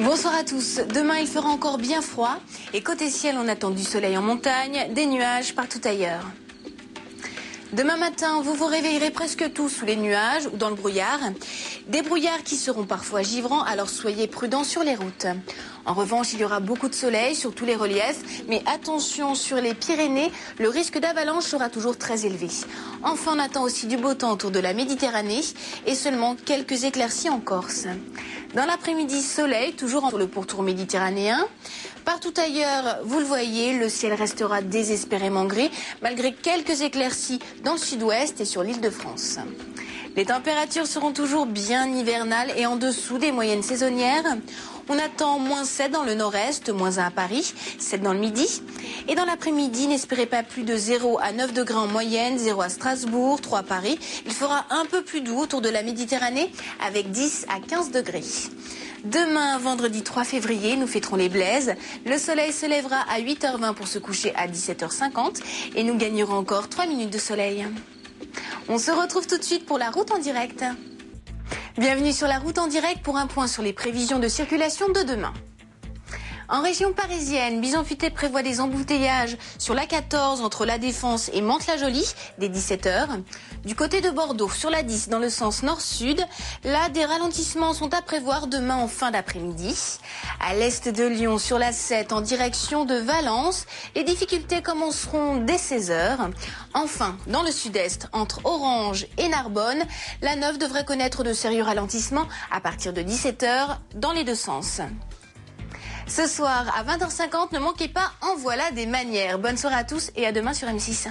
Bonsoir à tous. Demain, il fera encore bien froid. Et côté ciel, on attend du soleil en montagne, des nuages partout ailleurs. Demain matin, vous vous réveillerez presque tous sous les nuages ou dans le brouillard. Des brouillards qui seront parfois givrants, alors soyez prudents sur les routes. En revanche, il y aura beaucoup de soleil sur tous les reliefs, mais attention sur les Pyrénées, le risque d'avalanche sera toujours très élevé. Enfin, on attend aussi du beau temps autour de la Méditerranée et seulement quelques éclaircies en Corse. Dans l'après-midi, soleil, toujours entre le pourtour méditerranéen. Partout ailleurs, vous le voyez, le ciel restera désespérément gris, malgré quelques éclaircies dans le sud-ouest et sur l'île de France. Les températures seront toujours bien hivernales et en dessous des moyennes saisonnières. On attend moins 7 dans le nord-est, moins 1 à Paris, 7 dans le midi. Et dans l'après-midi, n'espérez pas plus de 0 à 9 degrés en moyenne, 0 à Strasbourg, 3 à Paris. Il fera un peu plus doux autour de la Méditerranée avec 10 à 15 degrés. Demain, vendredi 3 février, nous fêterons les Blaises. Le soleil se lèvera à 8h20 pour se coucher à 17h50 et nous gagnerons encore 3 minutes de soleil. On se retrouve tout de suite pour la route en direct. Bienvenue sur la route en direct pour un point sur les prévisions de circulation de demain. En région parisienne, Bison Futé prévoit des embouteillages sur la 14 entre la Défense et Mantes-la-Jolie dès 17h. Du côté de Bordeaux, sur la 10 dans le sens nord-sud, là des ralentissements sont à prévoir demain en fin d'après-midi. À l'est de Lyon, sur la 7 en direction de Valence, les difficultés commenceront dès 16h. Enfin, dans le sud-est, entre Orange et Narbonne, la 9 devrait connaître de sérieux ralentissements à partir de 17h dans les deux sens. Ce soir à 20h50, ne manquez pas En voilà des manières. Bonne soirée à tous et à demain sur M6.